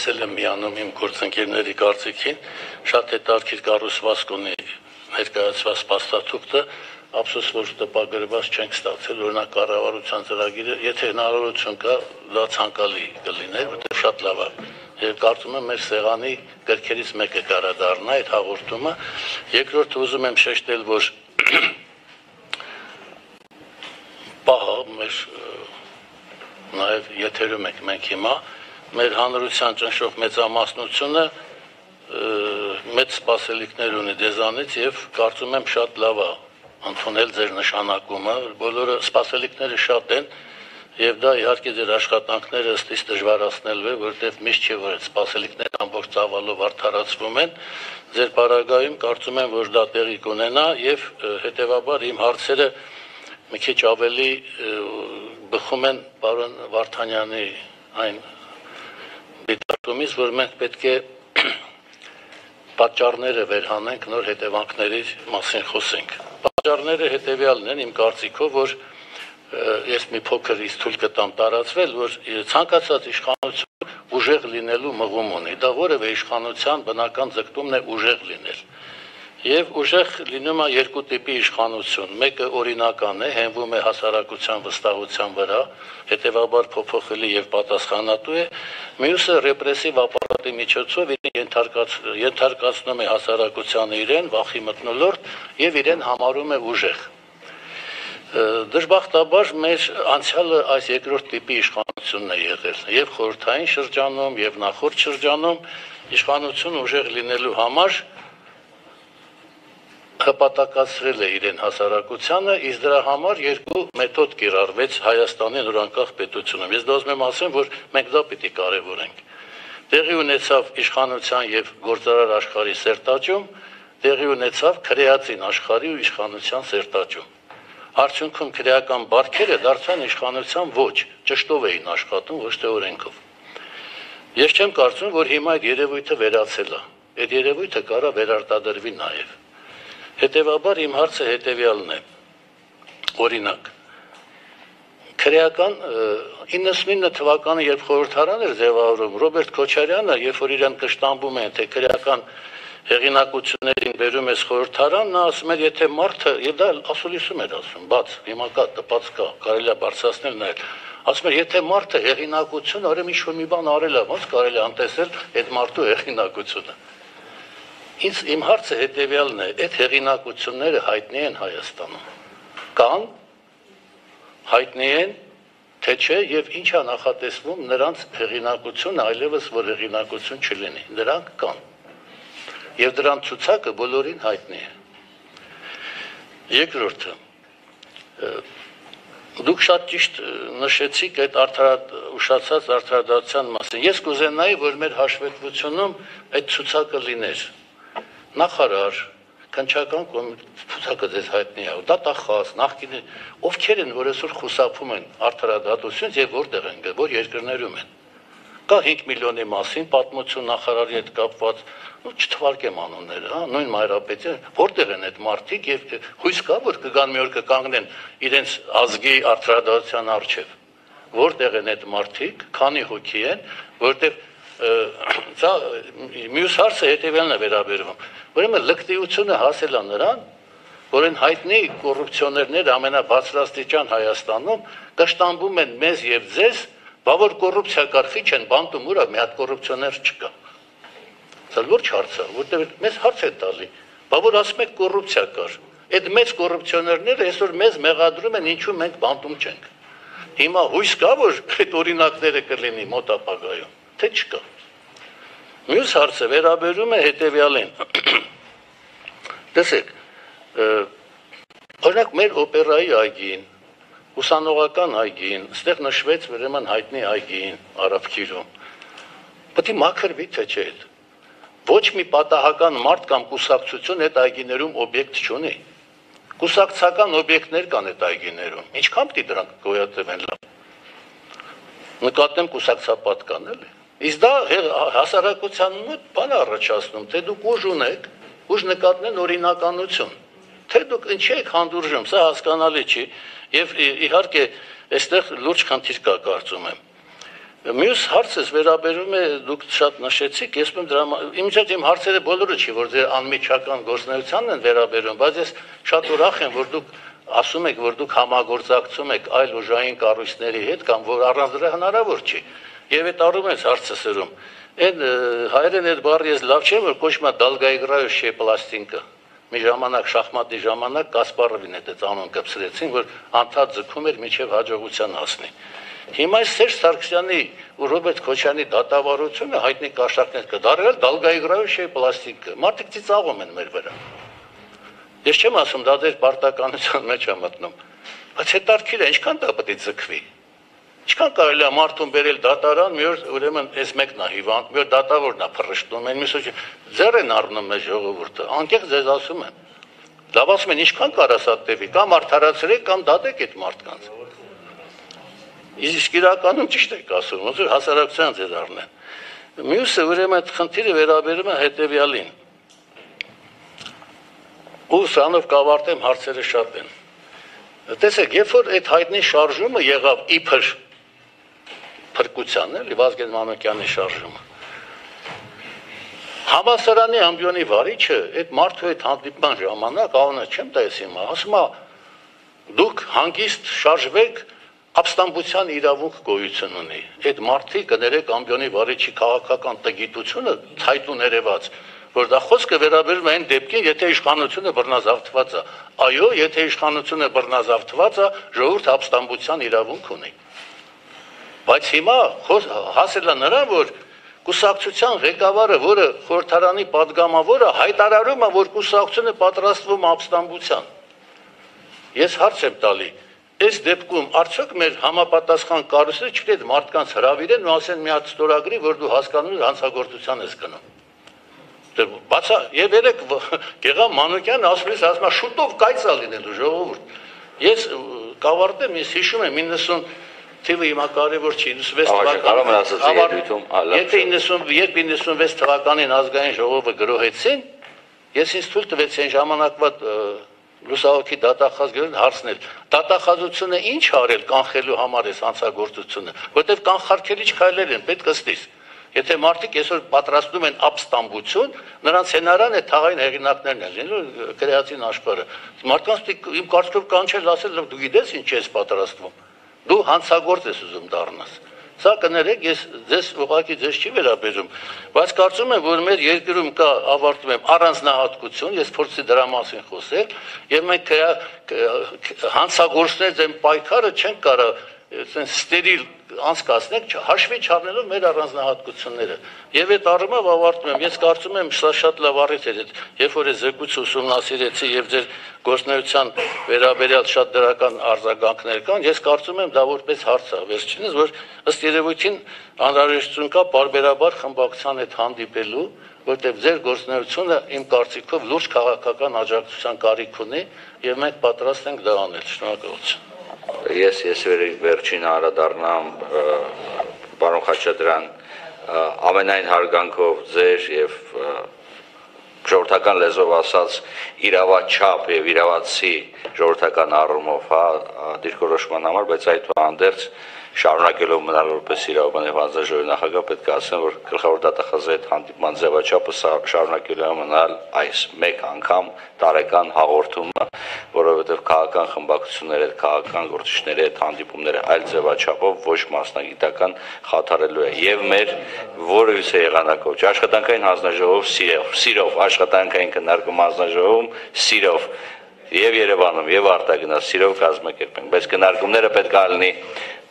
Ես էլ եմ միանում իմ գործընկերների կարծիքին, շատ հետաքրքիր կառուցվածք ունի ներկայացված փաստաթուղթը, ափսոս որ տպագրված չենք ստացել օրինակ կառավարության ծրագիրը, եթե հնարավորություն կա, դա ցանկալի կլիներ, որտեղ շատ լավ է։ Եվ կարծում եմ մեր սեղանի գրքերից մեկը կարա դառնա այդ հաղորդումը։ Երկրորդը ուզում եմ շեշտել, որ պահը մեր նաև եթերում ենք մենք հիմա մեր հանրության ճնշող մեծամասնությունը մեծ սպասելիքներ ունի դեզանից եւ կարծում եմ շատ լավ է ընդունել ձեր նշանակումը բոլորը սպասելիքները շատ են եւ դա իհարկե ձեր աշխատանքները ըստիս դժվարացնել է որովհետեւ միշտ չէ որ այդ սպասելիքները ամբողջ ծավալով արդարացվում են ձեր բարագայում կարծում եմ որ դա տեղի կունենա եւ հետեւաբար իմ հարցերը մի քիչ ավելի բխում են պարոն Վարդանյանի այն դիտարկումից, որ մենք պետք է պատճառները վերհանենք, նոր հետևանքների մասին խոսենք։ Պատճառները հետևյալն են իմ կարծիքով, որ ես մի փոքր իսկ թույլ կտամ տարածվել, որ ցանկացած իշխանություն ուժեղ լինելու մղում ունի։ Դա որևէ իշխանության բնական ձգտումն է ուժեղ լինել։ Եվ ուժեղ լինում է երկու տիպի իշխանություն։ Մեկը օրինական է, հենվում է հասարակության վստահության վրա, հետևաբար փոփոխելի եւ պատասխանատու է։ Մյուսը ռեպրեսիվ ապարատի միջոցով իրեն ենթարկած ենթարկացնում է հասարակությանը իրեն վախի մտնոլորտ եւ իրեն համարում է ուժեղ։ Դժբախտաբար մեր անցյալը այս երկրորդ տիպի իշխանությունն է եղել եւ խորհրդային շրջանում եւ նախորդ շրջանում իշխանություն ուժեղ լինելու համար հպատակացրել է իրեն հասարակությանը, իսկ դրա համար երկու մեթոդ կիրառվեց Հայաստանի նորանկախ պետությունում։ Ես դոզմ եմ ասեմ, որ մենք դա պիտի կարևորենք։ Տեղի ունեցավ իշխանության եւ գործարար աշխարհի սերտաճում, տեղի ունեցավ քրեացին աշխարհի ու իշխանության սերտաճում։ Արդյունքում քրեական բարքերը դարձան իշխանության ոչ, ճշտով էին աշխատում, ոչ թե օրենքով։ Ես չեմ կարծում, որ հիմա այդ երևույթը վերացել է։ Այդ երևույթը կարա վերարտադրվի նաև Հետևաբար իմ հարցը հետևյալն է։ Օրինակ, քրեական 99 թվականը երբ խորհրդարան էր ձևավորում Ռոբերտ Քոչարյանը, երբ որ իրեն կշտամբում են թե քրեական հեղինակություններին վերում ես խորհրդարան, նա ասում էր, եթե մարդը, եւ դա ասուլիսում էր ասում, բաց, հիմա կա տպած կա, կարելի է բարձրացնել նայել։ Ասում էր, եթե մարդը հեղինակություն, արեմ ինչ-որ մի բան արել է, ոնց կարելի է անտեսել այդ մարդու հեղինակությունը։ Ինձ իմ հարցը հետեւյալն է, այդ հեղինակությունները հայտնի են Հայաստանում։ Կան հայտնի են թե չէ եւ ինչա նախատեսվում նրանց հեղինակությունը այլևս որ հեղինակություն չլինի։ Նրանք կան։ Եվ դրանց ցուցակը բոլորին հայտնի է։ Երկրորդը դուք շատ ճիշտ նշեցիք այդ արդարად ուշացած արդարադատության մասին։ Ես կուզենայի, որ մեր հաշվետվությունում այդ ցուցակը լիներ նախարար, քնչական կոմիտեը դες հայտնի է, դատախազ, նախկին ովքեր են, որ այսօր խուսափում են արդարադատությունից եւ որտեղ են, որ երկրներում են։ Կա 5 միլիոնի մասին պատմություն նախարարի հետ կապված, ու չթվարկեմ անունները, հա, նույն Մայրապետյան, որտեղ են այդ մարդիկ եւ հույս կա, որ կգան մի օր կկանգնեն իրենց ազգի արդարադատության արչեւ։ Որտեղ են այդ մարդիկ, քանի հոգի են, որտեղ Սա մյուս հարցը հետեւյալն է վերաբերվում։ Ուրեմն լկտիությունը հասել է նրան, որ են հայտնի կոռուպցիոներները ամենաբարձրաստիճան Հայաստանում կշտամբում են մեզ եւ ձեզ, բա որ կոռուպցիա կարխիչ են, բանտում ուրա մի հատ կոռուպցիոներ չկա։ Սա լուրջ հարց է, որտեղ մեզ հարց է տալի։ Բա որ ասում եք կոռուպցիա կար։ Այդ մեծ կոռուպցիոներները այսօր մեզ մեղադրում են, ինչու մենք բանտում չենք։ Հիմա հույս կա, որ այդ օրինակները կլինի մոտ ապագայում թե չկա։ Մյուս հարցը վերաբերում է հետևյալին։ Տեսեք, օրինակ մեր օպերայի այգին, ուսանողական այգին, ստեղ նշվեց ուրեմն հայտնի այգին Արաբքիրում։ Պետք է մաքրվի թե չէ։ Ոչ մի պատահական մարդ կամ կուսակցություն այդ այգիներում օբյեկտ չունի։ Կուսակցական օբյեկտներ կան այդ այգիներում։ Ինչքան պիտի դրանք գոյատևեն լավ։ Նկատեմ կուսակցապատ կան էլի։ Իսկ դա հասարակության մոտ բան առաջացնում, թե դուք ուժ ունեք, ուժ նկատնեն օրինականություն։ Թե դուք ինչի եք հանդուրժում, սա հասկանալի չի։ Եվ իհարկե, այստեղ լուրջ խնդիր կա կարծում եմ։ Մյուս հարցս վերաբերում է դուք շատ նշեցիք, ես մեմ դրա իմ հետ իմ հարցերը բոլորը չի, որ ձեր անմիջական գործնականն են վերաբերում, բայց ես շատ ուրախ եմ, որ դուք ասում եք, որ դուք համագործակցում եք այլ ուժային կառույցների հետ կամ որ առանց դրա հնարավոր չի։ Եվ այդ առումից հարցը սրում։ Այն հայերեն այդ բառը ես լավ չէ, որ կոչվում է դալգայգրայոշե պլաստինկա մի ժամանակ շախմատի ժամանակ Կասպարովին հետ այդ անուն կպսրեցին, որ անդադ ձգում էր միջև հաջողության հասնի։ Հիմա Սերժ Սարգսյանի ու Ռոբերտ Քոչյանի դատավարությունը հայտնի կաշառքներ կդարել դալգայգրայոշե պլաստիկը։ Մարդիկ ծիծաղում են մեր վրա։ Ես չեմ ասում դա դեր պարտականության մեջ է մտնում, բայց հետարքիր է, ինչքան դա պետք է ձգվի։ Ինչքան կարելի է մարդուն բերել դատարան, մի օր ուրեմն այս մեկն է հիվանդ, մի օր դատավորն է փռշտում, այն մյուսը ձեր են առնում մեր ժողովուրդը։ Անկեղծ ձեզ ասում եմ։ Լավ ասում են, ինչքան կարաս ատտեվի, կամ արդարացրեք, կամ դատեք այդ մարդկանց։ Իսկ իրականում ճիշտ եք ասում, ոնց որ հասարակության ձեր առնեն։ Մյուսը ուրեմն այդ խնդիրը վերաբերում է հետեւյալին։ Ու սրանով կավարտեմ հարցերը շատ են։ Տեսեք, երբ որ այդ հայտնի շարժումը եղավ իբր փրկության, էլի Վազգեն Մանուկյանի շարժումը։ Համասարանի ամբիոնի վարիչը այդ մարդու հետ հանդիպման ժամանակ անունը չեմ տես հիմա, ասում է դուք հանգիստ շարժվեք ապստամբության իրավունք գոյություն ունի։ Այդ մարդի կներեք ամբիոնի վարիչի քաղաքական տգիտությունը ցայտու ներևած, որ դա խոսքը վերաբերում է այն դեպքին, եթե իշխանությունը բռնազավթված է։ Այո, եթե իշխանությունը բռնազավթված է, ժողովուրդ ապստամբության իրավունք ունի։ Բայց հիմա հասել է նրան, որ կուսակցության ղեկավարը, որը խորհրդարանի падգամավորը հայտարարում է, որ կուսակցությունը պատրաստվում ապստամբության։ Ես հարց եմ տալի, այս դեպքում արդյոք մեր համապատասխան կառույցները չգիտեն մարդկանց հravirեն ու ասեն մի հատ ստորագրի, որ դու հասկանում ես հանցագործության ես գնում։ դե, Բացա, եւ երեք Գեգա Մանուկյանը ասում ես ասում է շուտով կայծա լինելու ժողովուրդ։ Ես կավարտեմ, ես հիշում եմ 90 թիվը հիմա կարևոր չի 96 թվականին։ Եթե 90 երբ 96 թվականին ազգային ժողովը գրոհեցին, ես ինձ թույլ տվեցի այն ժամանակվա լուսահոգի դատախազ գրել հարցնել. Դատախազությունը ինչ արել կանխելու համար էս հանցագործությունը որտեվ կանխարգելիչ քայլեր են պետք ըստիս Եթե մարդիկ այսօր պատրաստում են ապստամբություն, նրանց հենարան է թաղային հեղինակներն են լինելու քրեացին աշխարհը։ Մարդկանց իմ կարծիքով կանչել ասել դու գիտես ինչ ես պատրաստվում։ Դու հանցագործ ես ուզում դառնաս։ Սա կներեք, ես ձեզ ուղղակի ձեզ չի վերաբերում, բայց կարծում եմ, որ մեր երկրում կա ավարտում եմ առանձնահատկություն, ես փորձի դրա մասին խոսել, եւ մենք հանցագործներ դեմ պայքարը չենք կարող այսպես ստերիլ անցկացնենք հաշվի չառնելով մեր առանձնահատկությունները։ Եվ այդ առումով ավարտում եմ, ես կարծում եմ սա շատ լավ առիթ է, երբ որ ես զեկույց ուսումնասիրեցի եւ ձեր գործնեության վերաբերյալ շատ դրական արձագանքներ կան, ես կարծում եմ դա որպես հարց է, վերջինս, որ ըստ երևույթին անհրաժեշտություն կա բարբերաբար խմբակցության հետ հանդիպելու, որտեղ ձեր գործնեությունը իմ կարծիքով լուրջ քաղաքական աջակցության կարիք ունի եւ մենք պատրաստ ենք դա անել։ Շնորհակալություն ես ես վերջին անդրադառնամ պարոն Խաչատրյան ամենայն հարգանքով ձեր եւ ժողովրդական լեզվով ասած իրավաչափ եւ իրավացի ժողովրդական առումով հա դիրքորոշման համար, բայց այդ հանդերձ շարունակելով մնալ որպես իրավաբան եւ հանձնաժողովի նախագահ պետք է ասեմ, որ գլխավոր դատախազի հետ հանդիպման ձևաչափը շարունակելու է մնալ այս մեկ անգամ տարեկան հաղորդումը, որովհետեւ քաղաքական խմբակցությունների հետ, քաղաքական գործիչների հետ հանդիպումները այլ ձևաչափով ոչ մասնագիտական խաթարելու է եւ մեր որևիցե եղանակով, աշխատանքային հանձնաժողով սիրով, սիրով աշխատանքային քննարկում հանձնաժողովում սիրով եւ Երևանում եւ արտագնաց սիրով կազմակերպենք, բայց քննարկումները պետք է լինի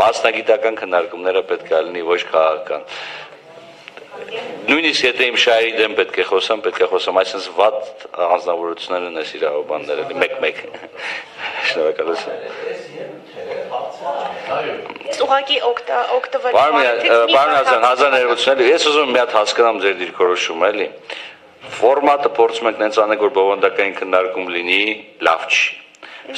մասնագիտական քննարկումները պետք է լինի ոչ քաղաքական նույնիսկ եթե իմ շահերի դեմ պետք է խոսամ, պետք է խոսամ այսպես վատ անձնավորություններ ունես իրավաբանները, մեկ-մեկ։ Շնորհակալություն։ Ուղղակի օկտոբեր Պարոն Ազան, հազարներություններ, ես ուզում եմ մի հատ հասկանամ ձեր դիրքորոշումը, էլի։ Ֆորմատը փորձում ենք նենց անել, որ բովանդակային քննարկում լինի, լավ չի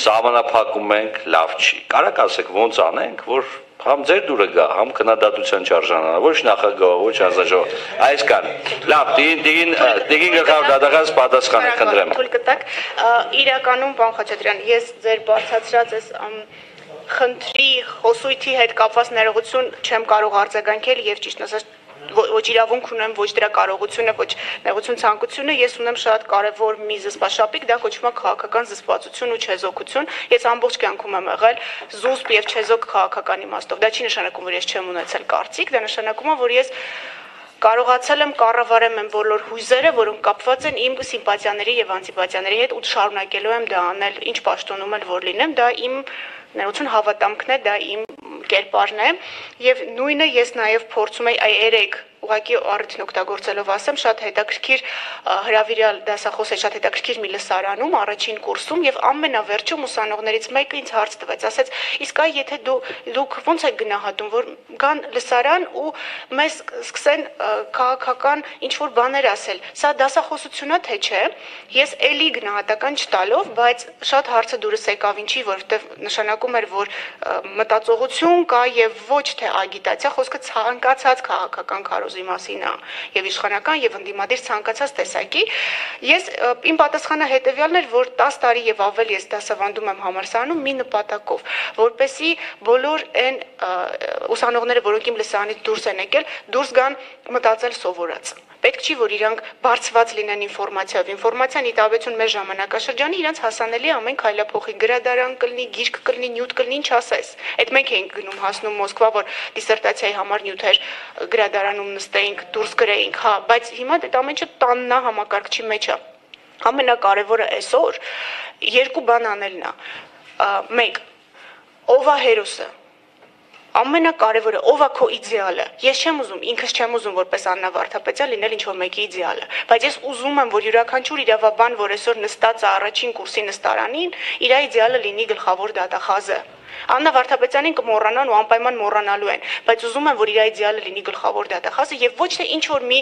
սահմանափակում ենք, լավ չի։ Կարակ ասեք ոնց անենք, որ համ ձեր դուրը գա, համ քննադատության չարժանանա, ոչ նախագահ, ոչ ազաժող։ Այս կան։ Լավ, դին դին դին գլխավոր դատախազ պատասխանը քնդրեմ։ Թույլ կտակ, իրականում, պարոն Խաչատրյան, ես ձեր բարձրացրած այս խնդրի խոսույթի հետ կապված ներողություն չեմ կարող արձագանքել եւ ճիշտ ասած ոչ իրավունք ունեմ, ոչ դրա կարողությունը, ոչ ներողություն ցանկությունը, ես ունեմ շատ կարևոր մի զսպաշապիկ, դա կոչվում է քաղաքական զսպվածություն ու չեզոքություն։ Ես ամբողջ կյանքում եմ եղել զուսպ եւ չեզոք քաղաքական իմաստով։ Դա չի նշանակում, որ ես չեմ ունեցել կարծիք, դա նշանակում է, որ ես կարողացել եմ կառավարեմ եմ բոլոր հույզերը, որոնք կապված են իմ սիմպաթիաների եւ անսիմպաթիաների հետ ու շարունակելու եմ դա անել, ինչ պաշտոնում էլ որ լինեմ, դա իմ ներողություն հավատամքն է, դա իմ կերպարն է եւ նույնը ես նաեւ փորձում եի այ երեք ուղղակի առիթն օգտագործելով ասեմ, շատ հետաքրքիր հրավիրյալ դասախոս է շատ հետաքրքիր մի լսարանում առաջին կուրսում եւ ամենավերջում ուսանողներից մեկը ինձ հարց տվեց, ասեց. «Իսկ այ եթե դու դուք ո՞նց եք գնահատում, որ կան լսարան ու մեզ սկսեն քաղաքական ինչ որ բաներ ասել։ Սա դասախոսություն է թե չէ»։ Ես էլի գնահատական չտալով, բայց շատ հարցը դուրս եկավ ինչի, որովհետեւ նշանակում էր, որ մտածողություն կա եւ ոչ թե ագիտացիա, խոսքը ցանկացած քաղաքական քարոզ ուժի մասին է եւ իշխանական եւ ընդդիմադիր ցանկացած տեսակի ես իմ պատասխանը հետեւյալն էր որ 10 տարի եւ ավել ես դասավանդում եմ համալսարանում մի նպատակով որպեսի բոլոր այն ուսանողները որոնք իմ լսարանից դուրս են եկել դուրս գան մտածել սովորած պետք չի որ իրանք բարձված լինեն ինֆորմացիայով ինֆորմացիան ի տարբերություն մեր ժամանակաշրջանի իրանք հասանելի ամեն քայլափոխի գրադարան կլինի գիրք կլինի նյութ կլինի ինչ ասես այդ մենք էինք գնում հասնում մոսկվա որ դիսերտացիայի համար նյութեր գրադարանում նստեինք դուրս գրեինք հա բայց հիմա դա ամենը տաննա համակարգչի մեջ է ամենակարևորը այսօր երկու բան անելն է մեկ ով է հերոսը ամենակարևորը ով է քո իդեալը ես չեմ ուզում ինքս չեմ ուզում որպես Աննա Վարդապետյան լինել ինչ որ մեկի իդեալը բայց ես ուզում եմ որ յուրաքանչյուր իրավաբան որ այսօր նստած է առաջին կուրսի նստարանին իր իդեալը լինի գլխավոր դատախազը Աննա Վարդապետյանին կմոռանան ու անպայման մոռանալու են, բայց ուզում եմ, որ իր իդեալը լինի գլխավոր դատախազը եւ ոչ թե ինչ որ մի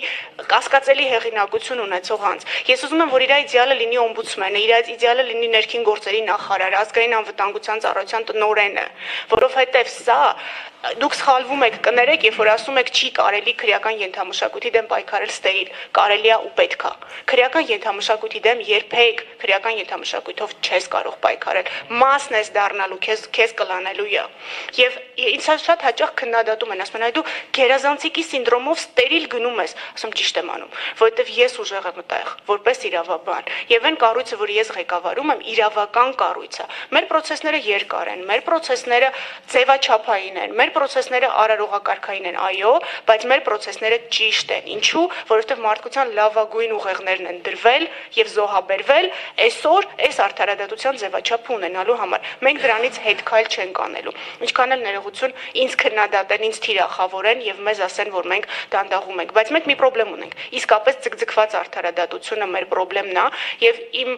կասկածելի հեղինակություն ունեցող անձ։ Ես ուզում եմ, որ իր իդեալը լինի օմբուդսմենը, իր իդեալը լինի ներքին գործերի նախարարը, ազգային անվտանգության ծառայության տնօրենը, որովհետեւ սա դուք սխալվում եք, կներեք, երբ որ ասում եք չի կարելի քրեական ենթամշակույթի դեմ պայքարել ստեյր, կարելի է ու պետք է։ Քրեական ենթամշակույթի դեմ երբեք քրեական ենթամշակույթով չես կարող պայքարել։ Մասն ես դառնալու, քեզ քեզ կլանելու է։ Եվ ինձ շատ հաճախ քննադատում են, ասում են, այ դու գերազանցիկի սինդրոմով ստերիլ գնում ես, ասում ճիշտ եմ անում, որովհետև ես ուժեղ եմ այդտեղ, որպես իրավաբան։ Եվ այն կառույցը, որ ես ղեկավարում եմ, իրավական կառույց է։ Մեր process-ները երկար են, մեր process-ները ձևաչափային են, մեր process-ները արարողակարգային են, այո, բայց մեր process-ները ճիշտ են։ Ինչու՞, որովհետև մարդկության լավագույն ուղեղներն են դրվել եւ զոհաբերվել այսօր այս արդարադատության ձևաչափ ունենալու համար։ Մենք դրանից հետքայլ չենք անելու։ Ինչքան էլ ներողություն ինձ քննադատեն, ինձ թիրախավորեն եւ մեզ ասեն, որ մենք դանդաղում ենք, բայց մենք մի խնդրեմ ունենք։ Իսկապես ցկցկված արդարադատությունը մեր խնդրեմն է եւ իմ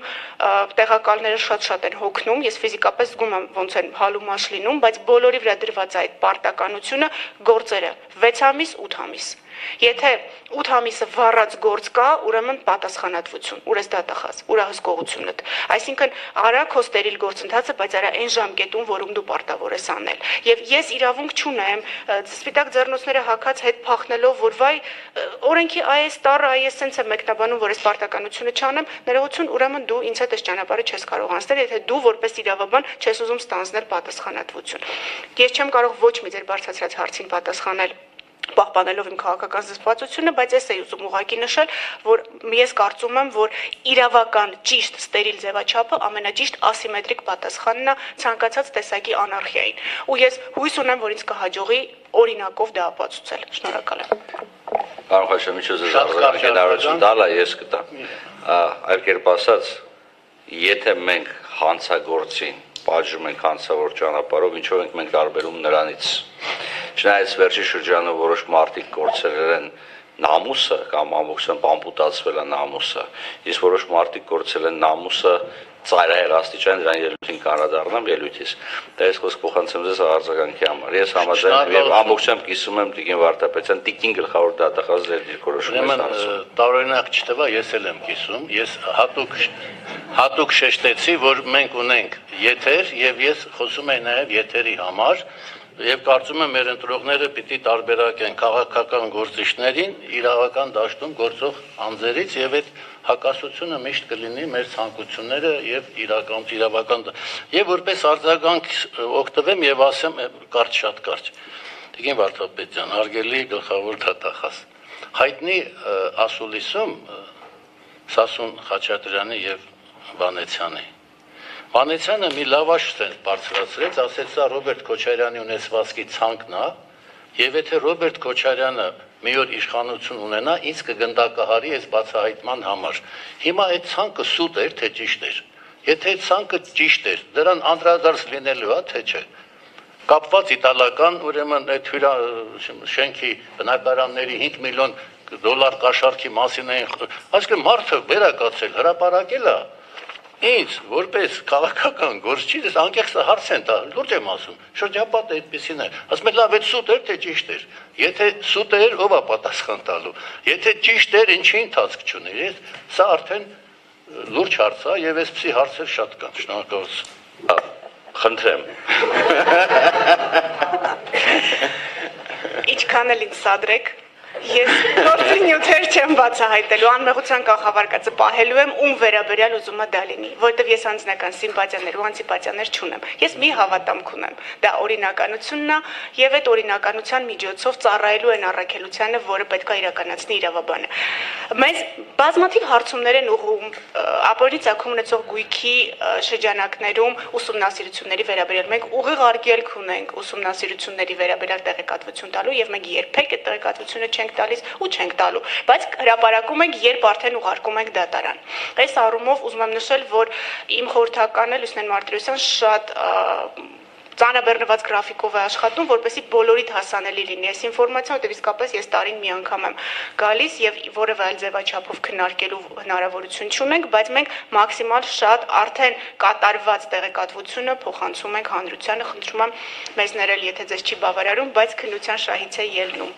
տեղակալները շատ-շատ են հոգնում։ Ես ֆիզիկապես զգում եմ ոնց են հալումաշ լինում, բայց բոլորի վրա դրված այդ պարտականությունը գործերը 6 ամիս, 8 ամիս։ Եթե 8 ամիսը վառած գործ կա, ուրեմն պատասխանատվություն, ուրես դատախազ, ուրահսկողությունդ։ Այսինքն արա քո ստերիլ գործընթացը, բայց արա այն ժամկետում, որում դու պարտավոր ես անել։ Եվ ես իրավունք չունեմ սպիտակ ձեռնոցները հակած հետ փախնելով, որ վայ օրենքի այս տառը այս sense է մեկնաբանում, որ այս պարտականությունը չանեմ, ներողություն, ուրեմն դու ինձ հետ այս ճանապարհը չես կարող անցնել, եթե դու որպես իրավաբան չես ուզում ստանձնել պատասխանատվություն։ Ես չեմ կարող ոչ մի ձեր բարձրացրած հարցին պատասխանել պահպանելով իմ քաղաքական զսպվածությունը, բայց ես էի ուզում ուղակի նշել, որ ես կարծում եմ, որ իրավական ճիշտ ստերիլ ձևաչափը ամենաճիշտ ասիմետրիկ պատասխանն է ցանկացած տեսակի անարխիային։ Ու ես հույս ունեմ, որ ինձ կհաջողի օրինակով դա ապացուցել։ Շնորհակալ եմ։ Կարող եմ շմիչոզ զարգացնել տալը ես կտամ։ Այլ կերպ ասած, եթե մենք հանցագործին պատժում ենք հանցավոր ճանապարհով, ինչով ենք մենք տարբերում նրանից Չնայած վերջի շրջանում որոշ մարդիկ կորցրել են նամուսը կամ ամբողջությամբ ամպուտացվել է նամուսը, իսկ որոշ մարդիկ կորցրել են նամուսը ծայրահեղ աստիճան դրան ելույթին կանրադառնամ ելույթից։ Դա ես խոսք փոխանցեմ ձեզ արձագանքի համար։ Ես համաձայն եմ եւ ամբողջությամբ կիսում եմ Տիկին Վարդապետյան, Տիկին գլխավոր դատախազ ձեր դիրքորոշումը։ Տարօրինակ չտվա, ես էլ եմ կիսում։ Ես հատուկ հատուկ շեշտեցի, որ մենք ունենք եթեր եւ ես խոսում եմ նաեւ եթերի համար եւ կարծում եմ մեր ընտրողները պիտի տարբերակեն քաղաքական գործիչներին իրավական դաշտում գործող անձերից եւ այդ հակասությունը միշտ կլինի մեր ցանկությունները եւ իրական իրավական եւ որպես արձագանք օգտվեմ եւ ասեմ կարճ շատ կարճ Տիկին Վարդապետյան հարգելի գլխավոր դատախազ հայտնի ասուլիսում Սասուն Խաչատրյանի եւ Վանեցյանի Վանեցյանը մի լավաշ ստեն բարձրացրեց, ասեց սա Ռոբերտ Քոչարյանի ունեցվածքի ցանկն է, եւ եթե Ռոբերտ Քոչարյանը մի օր իշխանություն ունենա, ինձ կգնդակահարի այս բացահայտման համար։ Հիմա այդ ցանկը սուտ էր, թե ճիշտ էր։ Եթե այդ ցանկը ճիշտ էր, դրան անդրադարձ լինելու է, թե չէ կապված իտալական ուրեմն այդ հյուրա շենքի բնակարանների 5 միլիոն դոլար կաշառքի մասին էին այսինքն մարդը վերակացել հրաապարակել է Ինձ որպես քաղաքական գործիչ ես անկեղծ հարց են տա, լուրջ եմ ասում։ Շրջապատը այդպեսին է։ Ասում եմ լավ, այդ սուտ էր թե ճիշտ էր։ Եթե սուտ էր, ով է պատասխան տալու։ Եթե ճիշտ էր, ինչի ընթացք չուներ։ Ես սա արդեն լուրջ հարց է եւ այսպիսի հարցեր շատ կան։ Շնորհակալություն։ Խնդրեմ։ Ինչքան էլ ինձ սադրեք, Ես գործի նյութեր չեմ բացահայտելու, անմեղության կախավարկածը պահելու եմ, ում վերաբերյալ ուզում է դա լինի, որովհետև ես անձնական սիմպաթիաներ ու անսիմպաթիաներ չունեմ։ Ես մի հավատամք ունեմ։ Դա օրինականությունն է եւ այդ օրինականության միջոցով ծառայելու են առաքելությանը, որը պետք է իրականացնի իրավաբանը։ Մեզ բազմաթիվ հարցումներ են ուղղում ապօրինի ցակում ունեցող գույքի շրջանակներում ուսումնասիրությունների վերաբերյալ։ Մենք ուղիղ արգելք ունենք ուսումնասիրությունների վերաբերյալ տեղեկատվություն տալու եւ մենք երբեք այդ տեղեկատվությունը չենք տալիս ու չենք տալու, բայց հրաապարակում ենք, երբ արդեն ուղարկում ենք դատարան։ Այս առումով ուզում եմ նշել, որ իմ խորհրդականը Լուսնեն Մարտիրոսյան շատ ծանրաբեռնված գրաֆիկով է աշխատում, որպեսզի բոլորիդ հասանելի լինի այս ինֆորմացիան, որտեղ իսկապես ես տարին մի անգամ եմ գալիս եւ որևէ այլ ձևաչափով քննարկելու հնարավորություն չունենք, բայց մենք մաքսիմալ շատ արդեն կատարված տեղեկատվությունը փոխանցում ենք հանրությանը, խնդրում եմ մեզ ներել, եթե ձեզ չի բավարարում, բայց քննության շահից է ելնում։